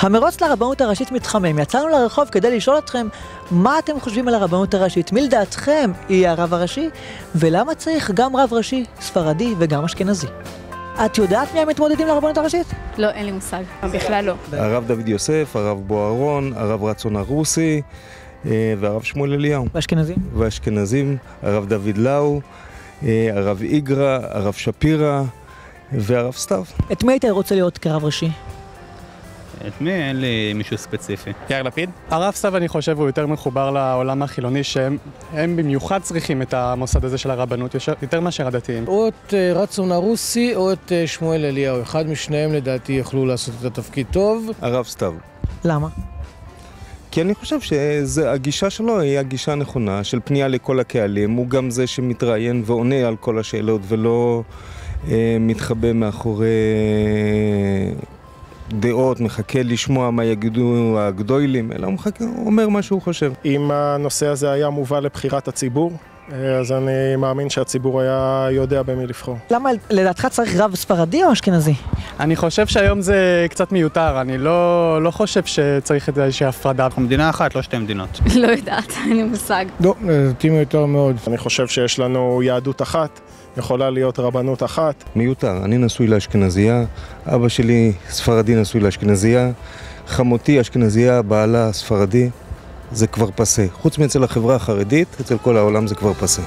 המרוץ לרבנות הראשית מתחמם, יצאנו לרחוב כדי לשאול אתכם מה אתם חושבים על הרבנות הראשית, מי לדעתכם יהיה הרב הראשי, ולמה צריך גם רב ראשי ספרדי וגם אשכנזי. את יודעת מי המתמודדים לרבנות הראשית? לא, אין לי מושג. בכלל לא. הרב דוד יוסף, הרב בוארון, הרב רצון הרוסי אה, והרב שמואל אליהו. ואשכנזים? ואשכנזים, הרב דוד לאו, אה, הרב איגרא, הרב שפירא והרב סתיו. את מי היית רוצה להיות כרב ראשי? את מי? אין לי מישהו ספציפי. יאיר לפיד? הרב סתיו אני חושב הוא יותר מחובר לעולם החילוני שהם הם במיוחד צריכים את המוסד הזה של הרבנות יותר- יותר מאשר הדתיים. או את אה, רצון הרוסי או את אה, שמואל אליהו. אחד משניהם לדעתי יכלו לעשות את התפקיד טוב. הרב סתיו. למה? כי אני חושב שהגישה שלו היא הגישה הנכונה של פנייה לכל הקהלים. הוא גם זה שמתראיין ועונה על כל השאלות ולא אה, מתחבא מאחורי דעות, מחכה לשמוע מה יגידו הגדוילים, אלא הוא מחכה, הוא אומר מה שהוא חושב. אם הנושא הזה היה מובא לבחירת הציבור, אז אני מאמין שהציבור היה יודע במי לבחור. למה לדעתך צריך רב ספרדי או אשכנזי? אני חושב שהיום זה קצת מיותר, אני לא, לא חושב שצריך את איזושהי הפרדה. אנחנו מדינה אחת, לא שתי מדינות. לא יודעת, אין לי מושג. לא, לדעתי מיותר מאוד. אני חושב שיש לנו יהדות אחת, יכולה להיות רבנות אחת. מיותר, אני נשוי לאשכנזייה, אבא שלי ספרדי נשוי לאשכנזייה, חמותי אשכנזייה, בעלה ספרדי, זה כבר פסה. חוץ מאצל החברה החרדית, אצל כל העולם זה כבר פסה.